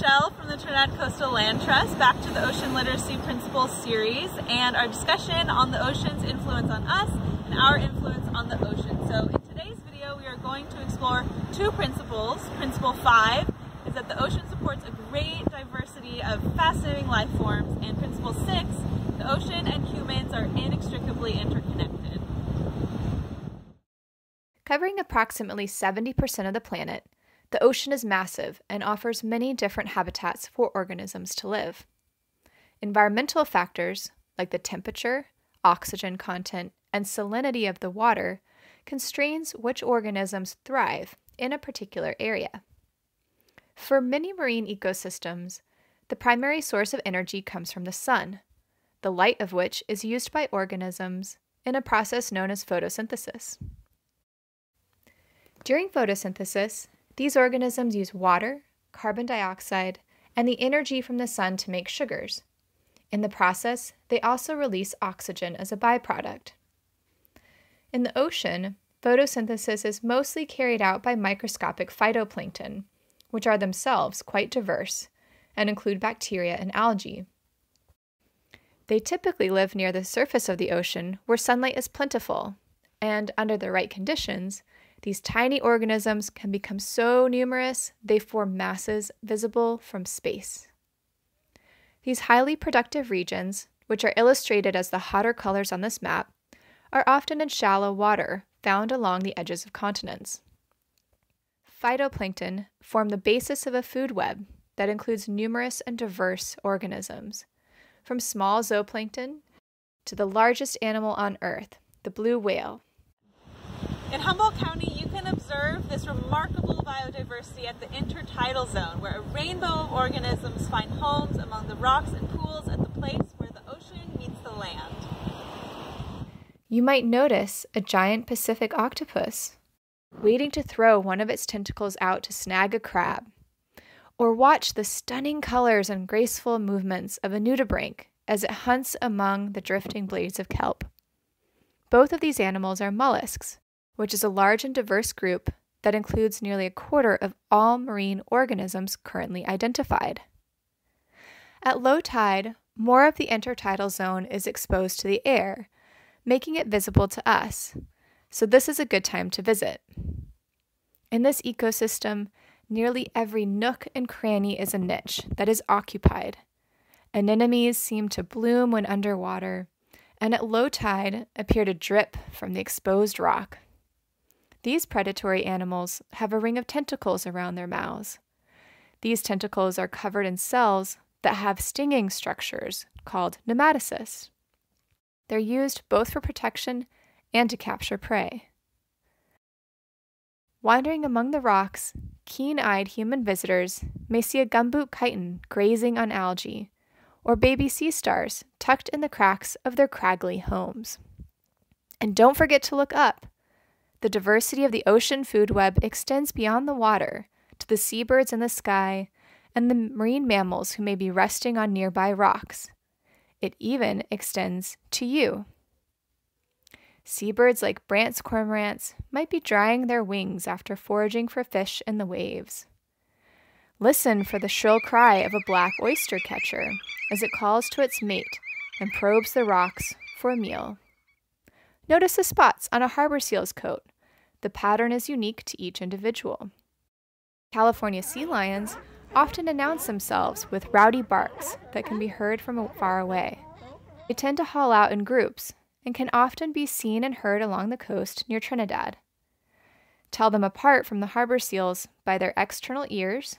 Michelle from the Trinidad Coastal Land Trust, back to the Ocean Literacy Principles series and our discussion on the ocean's influence on us and our influence on the ocean. So in today's video we are going to explore two principles. Principle 5 is that the ocean supports a great diversity of fascinating life forms and Principle 6, the ocean and humans are inextricably interconnected. Covering approximately 70% of the planet, the ocean is massive and offers many different habitats for organisms to live. Environmental factors, like the temperature, oxygen content, and salinity of the water, constrains which organisms thrive in a particular area. For many marine ecosystems, the primary source of energy comes from the sun, the light of which is used by organisms in a process known as photosynthesis. During photosynthesis, these organisms use water, carbon dioxide, and the energy from the sun to make sugars. In the process, they also release oxygen as a byproduct. In the ocean, photosynthesis is mostly carried out by microscopic phytoplankton, which are themselves quite diverse and include bacteria and algae. They typically live near the surface of the ocean where sunlight is plentiful, and under the right conditions, these tiny organisms can become so numerous they form masses visible from space. These highly productive regions, which are illustrated as the hotter colors on this map, are often in shallow water found along the edges of continents. Phytoplankton form the basis of a food web that includes numerous and diverse organisms, from small zooplankton to the largest animal on Earth, the blue whale, in Humboldt County, you can observe this remarkable biodiversity at the intertidal zone, where a rainbow of organisms find homes among the rocks and pools at the place where the ocean meets the land. You might notice a giant Pacific octopus waiting to throw one of its tentacles out to snag a crab, or watch the stunning colors and graceful movements of a nudibranch as it hunts among the drifting blades of kelp. Both of these animals are mollusks, which is a large and diverse group that includes nearly a quarter of all marine organisms currently identified. At low tide, more of the intertidal zone is exposed to the air, making it visible to us, so this is a good time to visit. In this ecosystem, nearly every nook and cranny is a niche that is occupied. Anemones seem to bloom when underwater, and at low tide appear to drip from the exposed rock. These predatory animals have a ring of tentacles around their mouths. These tentacles are covered in cells that have stinging structures called nematocysts. They're used both for protection and to capture prey. Wandering among the rocks, keen eyed human visitors may see a gumboot chiton grazing on algae, or baby sea stars tucked in the cracks of their craggy homes. And don't forget to look up the diversity of the ocean food web extends beyond the water to the seabirds in the sky and the marine mammals who may be resting on nearby rocks. It even extends to you. Seabirds like Brandt's cormorants might be drying their wings after foraging for fish in the waves. Listen for the shrill cry of a black oyster catcher as it calls to its mate and probes the rocks for a meal. Notice the spots on a harbor seal's coat. The pattern is unique to each individual. California sea lions often announce themselves with rowdy barks that can be heard from far away. They tend to haul out in groups and can often be seen and heard along the coast near Trinidad. Tell them apart from the harbor seals by their external ears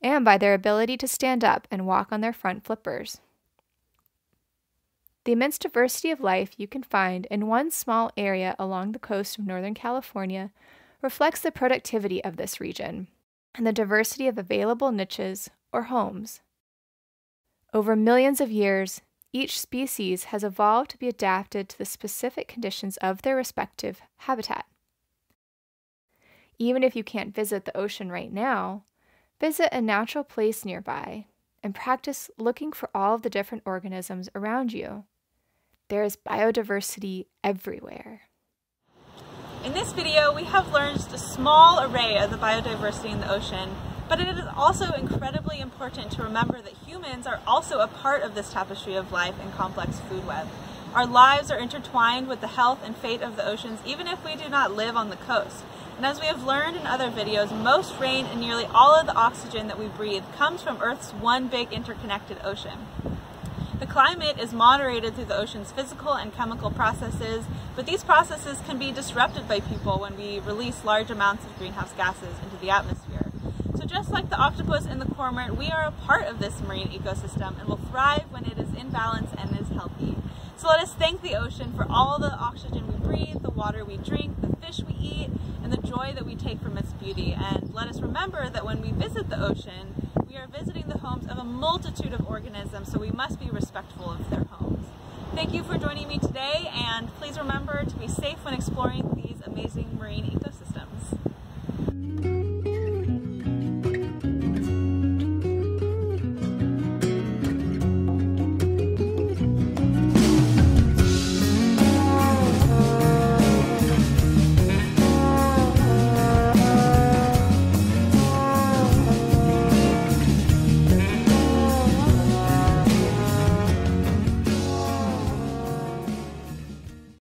and by their ability to stand up and walk on their front flippers. The immense diversity of life you can find in one small area along the coast of Northern California reflects the productivity of this region and the diversity of available niches or homes. Over millions of years, each species has evolved to be adapted to the specific conditions of their respective habitat. Even if you can't visit the ocean right now, visit a natural place nearby and practice looking for all of the different organisms around you. There is biodiversity everywhere. In this video, we have learned a small array of the biodiversity in the ocean, But it is also incredibly important to remember that humans are also a part of this tapestry of life and complex food web. Our lives are intertwined with the health and fate of the oceans even if we do not live on the coast. And as we have learned in other videos, most rain and nearly all of the oxygen that we breathe comes from Earth's one big interconnected ocean. The climate is moderated through the ocean's physical and chemical processes, but these processes can be disrupted by people when we release large amounts of greenhouse gases into the atmosphere. So just like the octopus and the cormorant, we are a part of this marine ecosystem and will thrive when it is in balance and is healthy. So let us thank the ocean for all the oxygen we breathe, the water we drink, the fish we eat, and the joy that we take from its beauty. And let us remember that when we visit the ocean, we are visiting homes of a multitude of organisms, so we must be respectful of their homes. Thank you for joining me today, and please remember to be safe when exploring these amazing marine ecosystems.